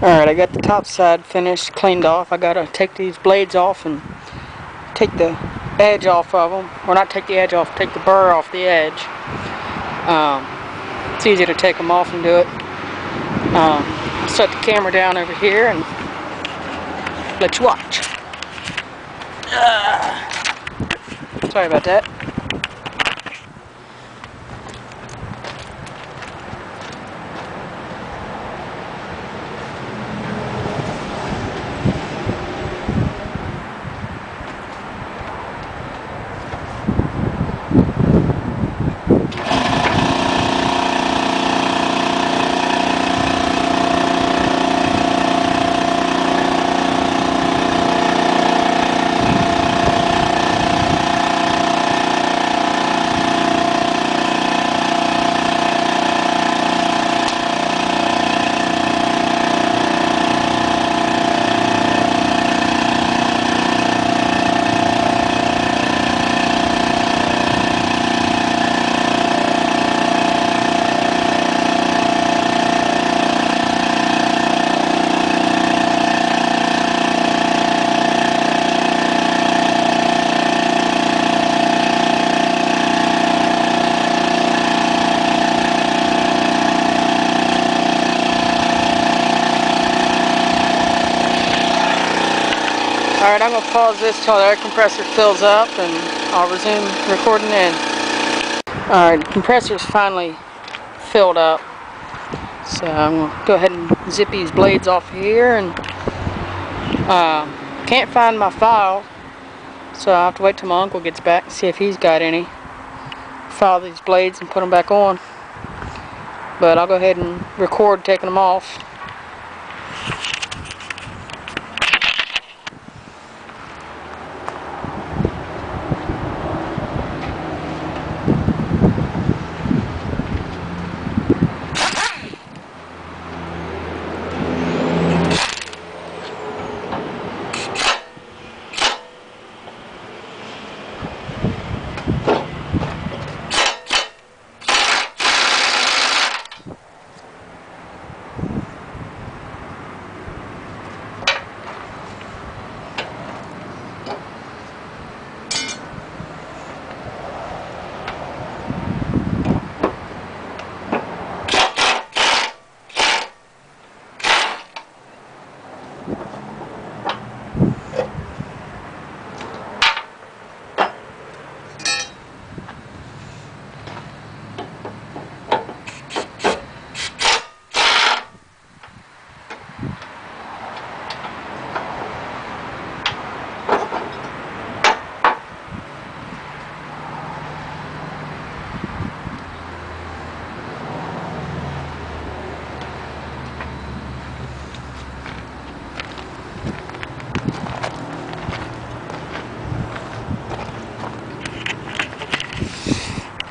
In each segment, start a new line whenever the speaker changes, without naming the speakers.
Alright, I got the top side finished, cleaned off. I gotta take these blades off and take the edge off of them. Or not take the edge off, take the burr off the edge. Um, it's easy to take them off and do it. Um, set the camera down over here and let you watch. Uh, sorry about that. Alright, I'm going to pause this till the air compressor fills up and I'll resume recording then. Alright, compressor's finally filled up. So I'm going to go ahead and zip these blades off here and uh, can't find my file so I'll have to wait till my uncle gets back and see if he's got any. File these blades and put them back on. But I'll go ahead and record taking them off.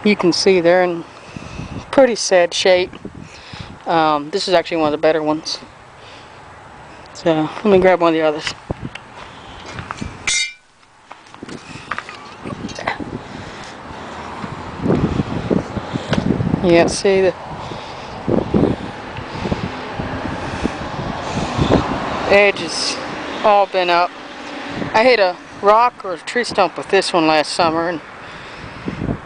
You can see they're in pretty sad shape. Um, this is actually one of the better ones. So let me grab one of the others. Yeah, see the edge is all bent up. I hit a rock or a tree stump with this one last summer and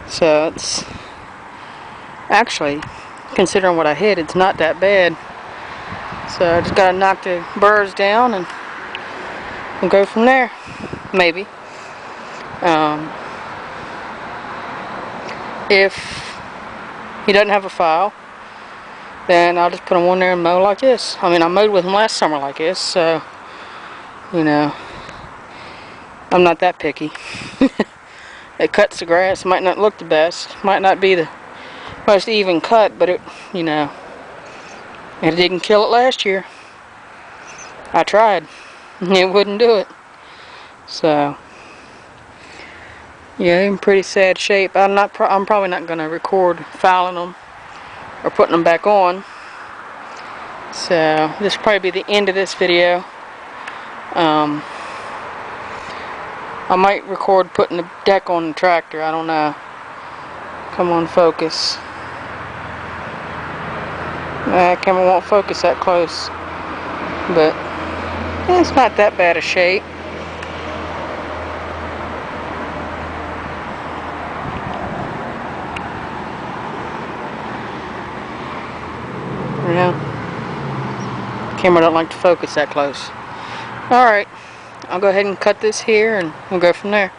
so it's actually, considering what I hit, it's not that bad. So I just gotta knock the burrs down and we'll go from there. Maybe. Um, if he doesn't have a file, then I'll just put him on there and mow like this. I mean, I mowed with him last summer like this, so, you know, I'm not that picky. it cuts the grass. Might not look the best. Might not be the most even cut, but it, you know, it didn't kill it last year. I tried. It wouldn't do it. So, yeah, in pretty sad shape. I'm not. Pro I'm probably not going to record filing them or putting them back on. So this will probably be the end of this video. Um, I might record putting the deck on the tractor. I don't know. Come on, focus. Uh, that camera won't focus that close. but yeah, it's not that bad a shape. Yeah. Camera don't like to focus that close. Alright, I'll go ahead and cut this here and we'll go from there.